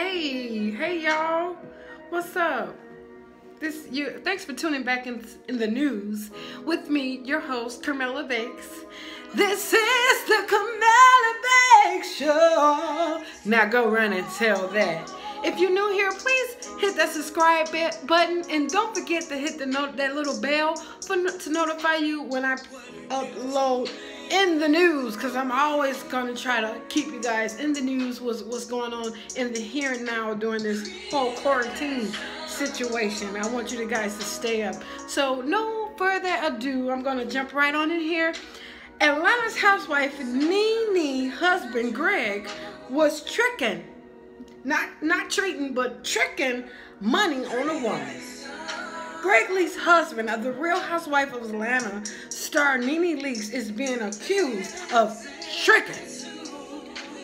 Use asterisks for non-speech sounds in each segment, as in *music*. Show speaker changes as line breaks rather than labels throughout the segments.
Hey, hey y'all. What's up? This you thanks for tuning back in in the news with me, your host, Kermala Bates. This is the Kermala Bates Show. Now go run and tell that. If you're new here, please hit that subscribe button and don't forget to hit the note that little bell for to notify you when I upload in the news because I'm always going to try to keep you guys in the news what's, what's going on in the here and now during this whole quarantine situation. I want you guys to stay up. So no further ado, I'm going to jump right on in here. Atlanta's housewife Nene husband Greg was tricking, not not treating, but tricking money on a woman. Greg Leakes husband of the Real Housewife of Atlanta star Nene Leakes is being accused of tricking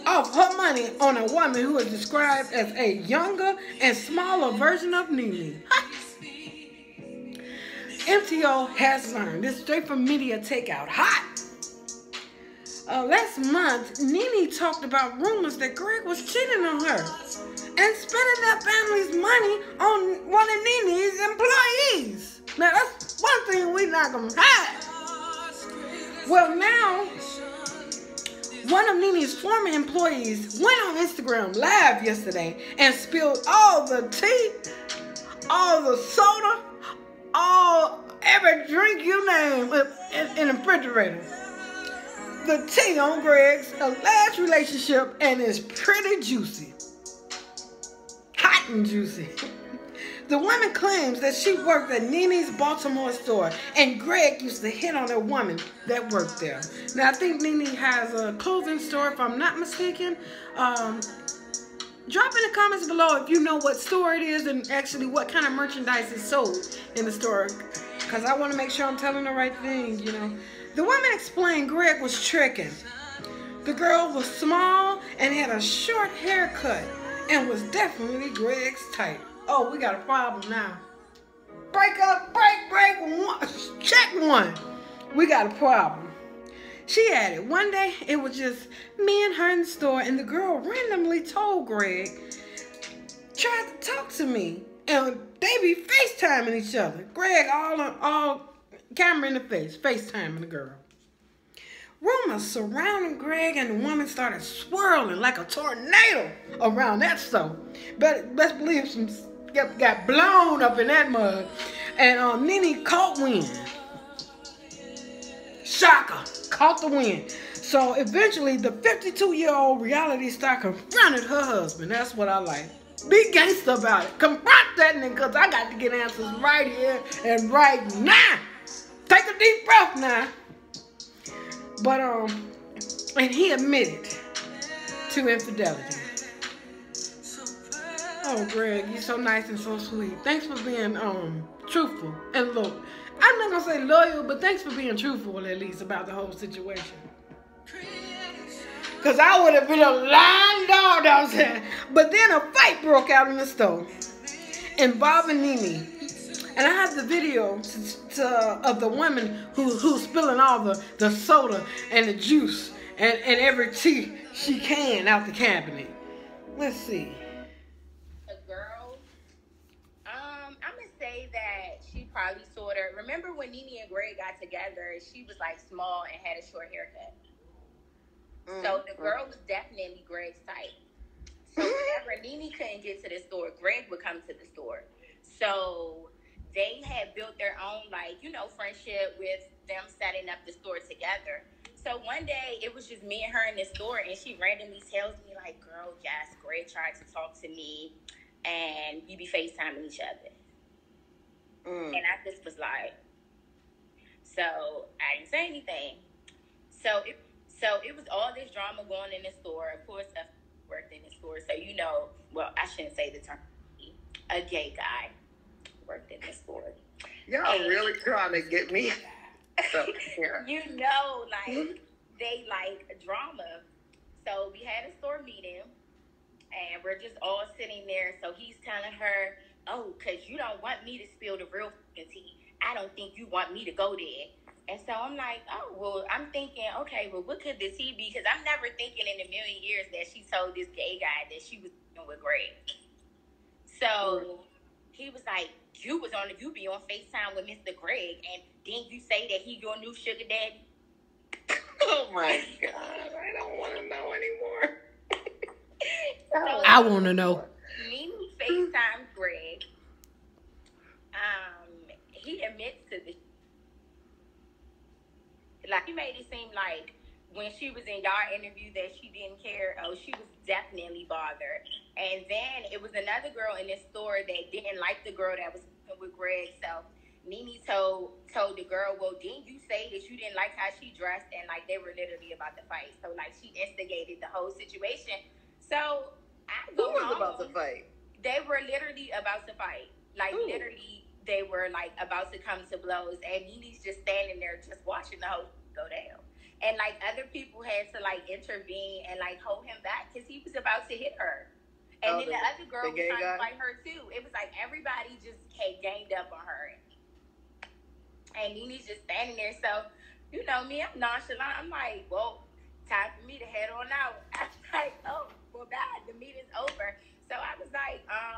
of her money on a woman who is described as a younger and smaller version of Nene. MTO has learned. This straight from Media Takeout. Hot! Uh, last month, Nene talked about rumors that Greg was cheating on her and spending that family's money on one of Nene's employees. Now, that's one thing we're not going to have. Well, now, one of Nene's former employees went on Instagram live yesterday and spilled all the tea, all the soda, all every drink you name in, in the refrigerator. The tea on Greg's last relationship and it's pretty juicy and juicy. The woman claims that she worked at Nene's Baltimore store, and Greg used to hit on a woman that worked there. Now, I think Nene has a clothing store, if I'm not mistaken. Um, drop in the comments below if you know what store it is and actually what kind of merchandise is sold in the store, because I want to make sure I'm telling the right thing, you know. The woman explained Greg was tricking. The girl was small and had a short haircut and was definitely Greg's type. Oh, we got a problem now. Break up, break, break, one, check one. We got a problem. She added, one day it was just me and her in the store, and the girl randomly told Greg, tried to talk to me, and they be FaceTiming each other. Greg all all camera in the face, FaceTiming the girl. Rumors surrounding Greg and the woman started swirling like a tornado around that stove. But best believe some got, got blown up in that mud. And um, Nene caught wind. Shocker, caught the wind. So eventually, the 52-year-old reality star confronted her husband. That's what I like. Be gangster about it. Confront that nigga, because I got to get answers right here and right now. Take a deep breath now. But um, and he admitted to infidelity. Oh, Greg, you're so nice and so sweet. Thanks for being um truthful. And look, I'm not gonna say loyal, but thanks for being truthful at least about the whole situation. Cause I would have been a lying dog downstairs. But then a fight broke out in the store involving Nene and I have the video to, to, of the women who who's spilling all the, the soda and the juice and, and every tea she can out the cabinet. Let's see.
A girl, um, I'm gonna say that she probably sort of remember when Nene and Greg got together, she was like small and had a short haircut. Mm-hmm. So the girl was definitely Greg's type. So whenever *laughs* Nene couldn't get to the store, Greg would come to the store. So they had built their own like you know friendship with them setting up the store together. So one day it was just me and her in the store, and she randomly tells me like, "Girl, yes, Greg tried to talk to me, and we be Facetiming each other." Mm. And I just was like, so I didn't say anything. So it so it was all this drama going in the store. Of course, I worked in the store, so you know. Well, I shouldn't say the term. A gay guy worked in this board.
Y'all and, really trying to get me *laughs*
You know, like they like drama. So we had a store meeting and we're just all sitting there. So he's telling her, Oh, because you don't want me to spill the real tea. I don't think you want me to go there. And so I'm like, oh, well, I'm thinking, okay, well, what could the tea be? Because I'm never thinking in a million years that she told this gay guy that she was with Greg. So he was like, "You was on, you be on Facetime with Mr. Greg, and didn't you say that he your new sugar daddy?" *laughs*
Oh my god, I don't want to know anymore. *laughs*
So
I want to know.
Nene FaceTime Greg. Um, he admits to the like he made it seem like when she was in y'all interview that she didn't care. Oh, she was definitely bothered. And then it was another girl in this store that didn't like the girl that was with Greg. So Nene told told the girl, "Well, didn't you say that you didn't like how she dressed?" And like they were literally about to fight. So like she instigated the whole situation. So I
Who was
home.
about to fight?
They were literally about to fight. Like
Who?
literally, they were like about to come to blows, and Nene's just standing there, just watching the whole go down. And like other people had to like intervene and like hold him back because he was about to hit her. And
Oh,
then
the-
the, other girl
the
was trying
guy?
to fight her too. It was like everybody just had ganged up on her. And Nene's just standing there. So, you know me, I'm nonchalant. I'm like, well, time for me to head on out. *laughs* I'm like, oh, well, bye. The meeting's over. So I was like, um,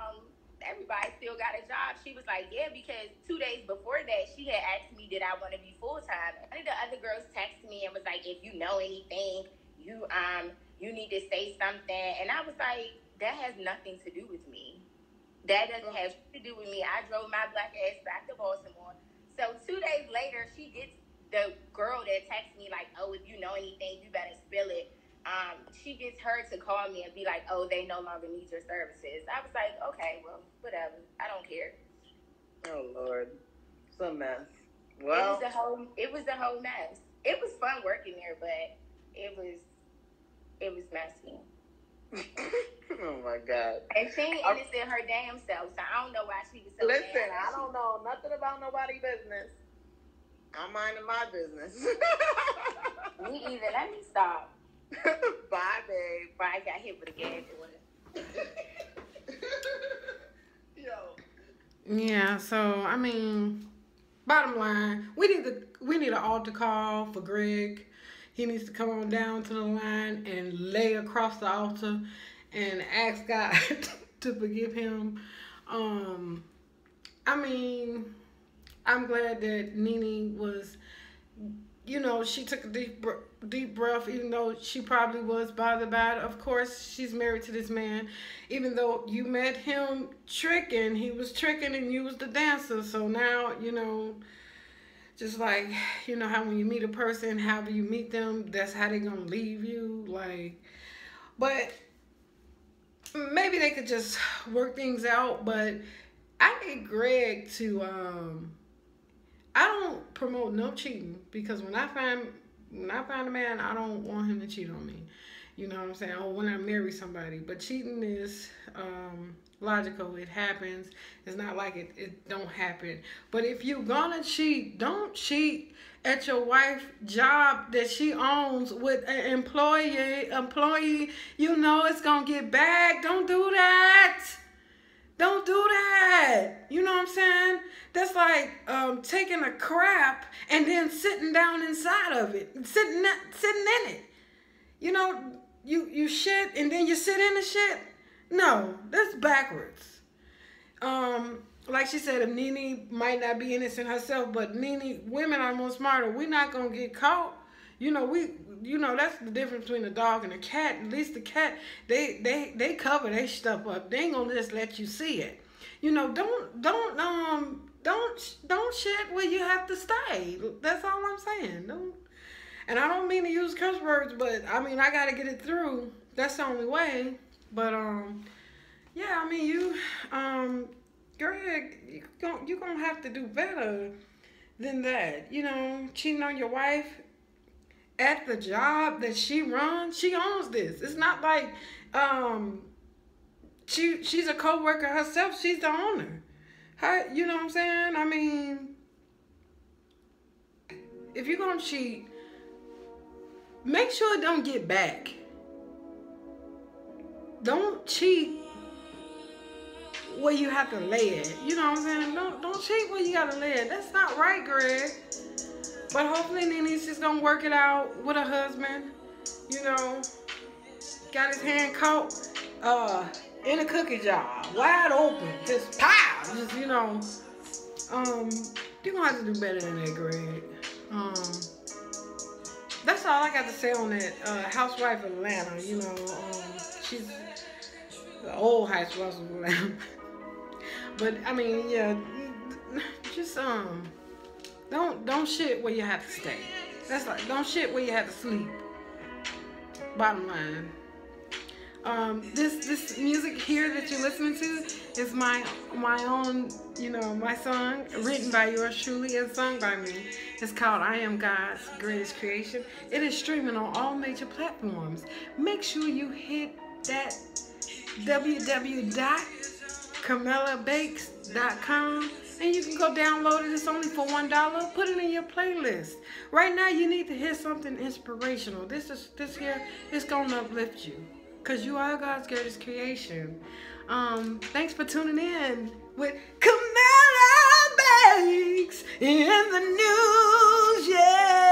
got a job. She was like, yeah, because two days before that, she had asked me, did I want to be full time? One of the other girls texted me and was like, if you know anything, you um, you need to say something. And I was like, that has nothing to do with me. That doesn't have to do with me. I drove my black ass back to Baltimore. So two days later, she gets the girl that texts me like, "Oh, if you know anything, you better spill it." Um, she gets her to call me and be like, "Oh, they no longer need your services." I was like, "Okay, well, whatever. I don't care."
Oh Lord, it's a mess.
it was a whole. It was a whole mess. It was fun working there, but it was, it was messy. *laughs*
oh my God.
And she ain't innocent her damn self, so I don't know why she was so
Listen,
mad.
I don't know nothing about nobody's business. I'm minding my business. *laughs*
Me either. Let me stop. *laughs*
Bye, babe.
Before I got hit with a gas order. *laughs*
Yo.
Yeah, so I mean, bottom line, we need to we need an altar call for Greg. He needs to come on down to the line and lay across the altar and ask God *laughs* to forgive him. Um, I mean, I'm glad that Nene was, you know, she took a deep deep breath, even though she probably was bothered by it. Of course, she's married to this man. Even though you met him tricking, he was tricking and you was the dancer. So now, you know, just like, you know, how when you meet a person, however you meet them, that's how they gonna leave you. Like, but maybe they could just work things out. But I need Greg to, um, I don't promote no cheating because when I find when I find a man, I don't want him to cheat on me. You know what I'm saying? Or when I marry somebody. But cheating is um, logical. It happens. It's not like it, it don't happen. But if you're gonna cheat, don't cheat at your wife's job that she owns with an employee. Employee, you know it's gonna get back. Don't do that. Don't do that. You know what I'm saying? That's like um, taking a crap and then sitting down inside of it, sitting sitting in it. You know, you you shit and then you sit in the shit. No, that's backwards. Um, like she said, if Nene might not be innocent herself, but Nene, women are more smarter. We're not gonna get caught. You know, we, you know, that's the difference between a dog and a cat. At least the cat, they, they, they cover their stuff up. They ain't gonna just let you see it. You know, don't, don't, um, don't, don't shit where you have to stay. That's all I'm saying. Don't. And I don't mean to use curse words, but I mean I gotta get it through. That's the only way. But um, yeah, I mean you, um, Greg, you gon' you gonna have to do better than that. You know, cheating on your wife at the job that she runs, she owns this. It's not like um, she she's a co-worker herself. She's the owner. Her, you know what I'm saying? I mean, if you're gonna cheat make sure it don't get back. Don't cheat where you have to lay it. You know what I'm saying? Don't don't cheat where you gotta lay it. That's not right, Greg. But hopefully Nene's just gonna work it out with her husband. You know, got his hand caught uh in a cookie jar, wide open, just pow, just you know. Um, you're gonna have to do better than that, Greg. Um, that's all I got to say on that. Uh, Housewife of Atlanta, you know, um, she's the old Housewife of Atlanta. *laughs* but I mean, yeah, just um, don't don't shit where you have to stay. That's like don't shit where you have to sleep. Bottom line. Um, this this music here that you're listening to is my my own, you know, my song written by yours truly and sung by me. It's called "I Am God's Greatest Creation." It is streaming on all major platforms. Make sure you hit that www.carmelabakes.com and you can go download it. It's only for one dollar. Put it in your playlist. Right now, you need to hear something inspirational. This is this here. It's gonna uplift you, cause you are God's greatest creation. Um, thanks for tuning in with Kermala Bates in the news. Yeah.